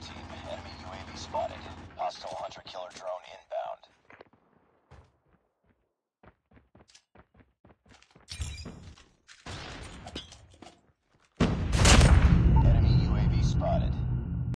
team, enemy UAV spotted. Hostile